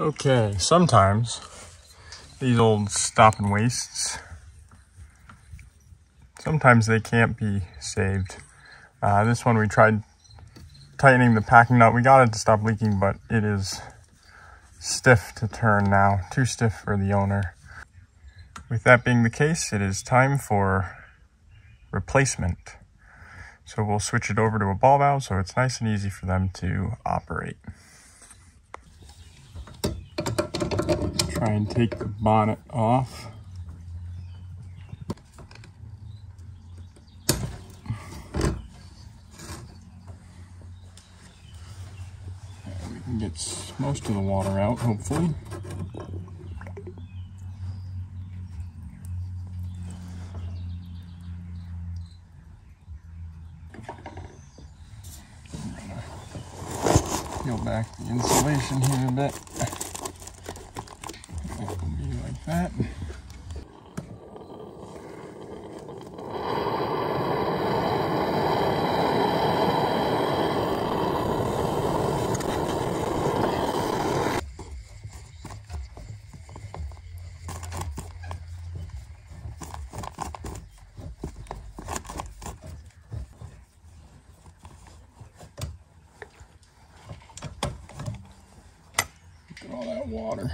Okay, sometimes these old stop and wastes, sometimes they can't be saved. Uh, this one we tried tightening the packing nut. We got it to stop leaking, but it is stiff to turn now, too stiff for the owner. With that being the case, it is time for replacement. So we'll switch it over to a ball valve so it's nice and easy for them to operate. Try and take the bonnet off. We can get most of the water out, hopefully. peel back the insulation here a bit. It will be like that. Water.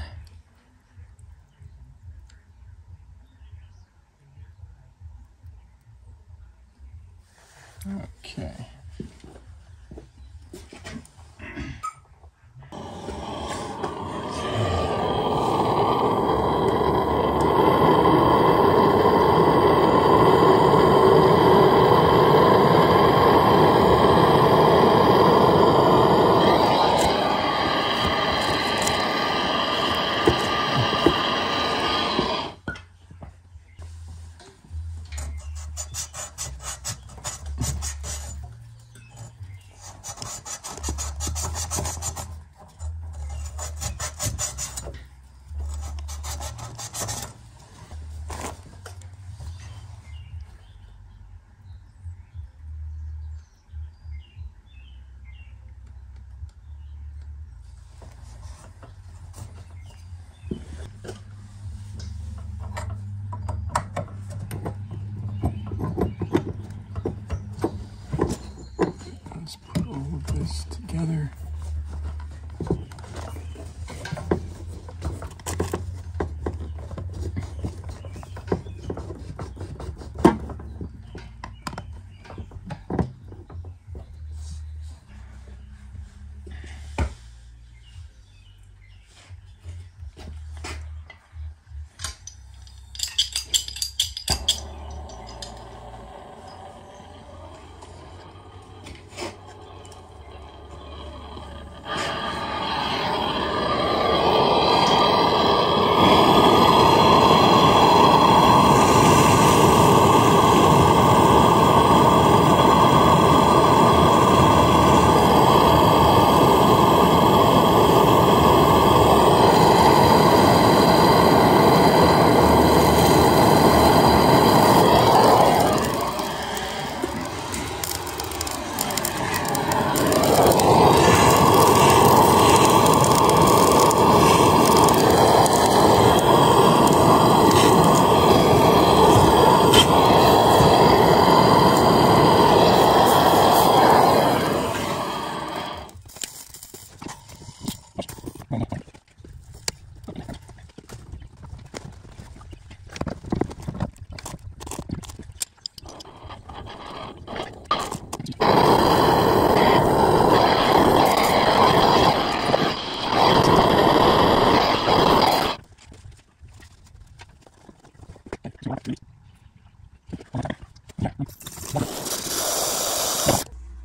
Okay.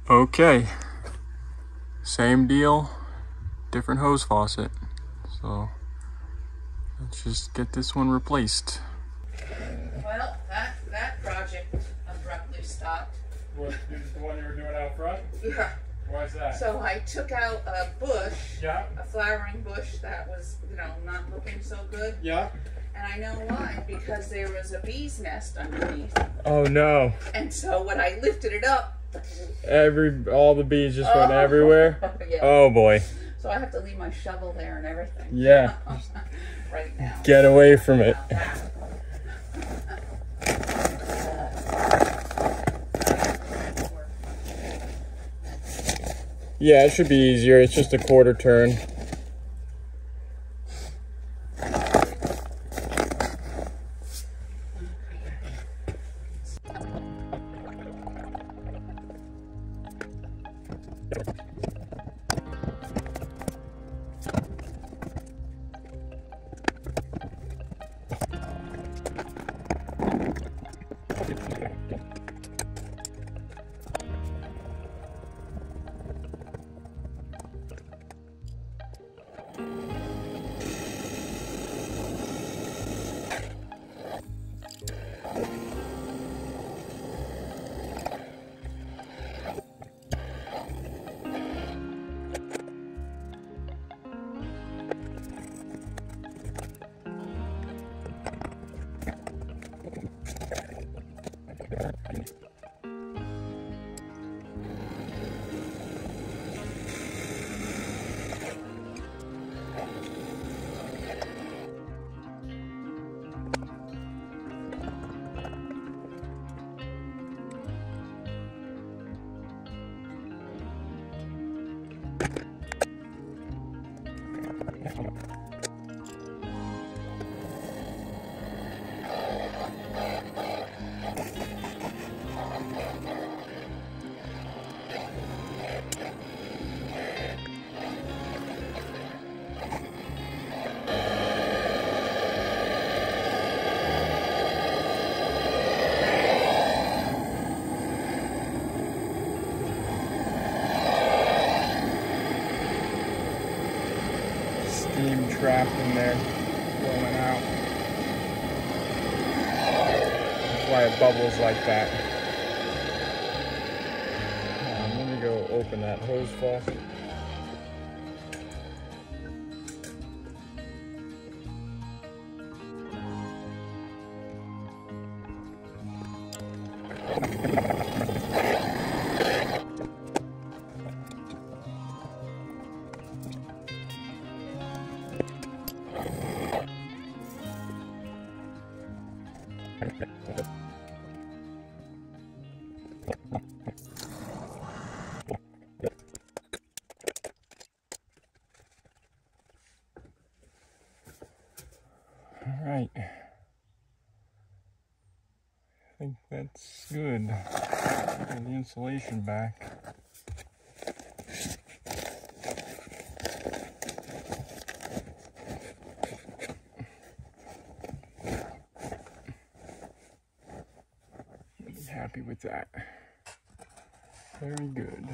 Okay, same deal, different hose faucet. So let's just get this one replaced. Well, that, that project abruptly stopped. What, is the one you were doing out front? Yeah. Why is that? So I took out a bush, Yeah, a flowering bush that was, you know, not looking so good. yeah. And I know why, because there was a bee's nest underneath. Oh no, And so when I lifted it up, every all the bees just went Oh. everywhere. yeah. Oh boy. So I have to leave my shovel there and everything Yeah. right now. Get away from it. Yeah, it should be easier. It's just a quarter turn. Trapped in there, blowing out. That's why it bubbles like that. Let me go open that hose faucet. Right. I think that's good. Get the insulation back. I'm happy with that. Very good.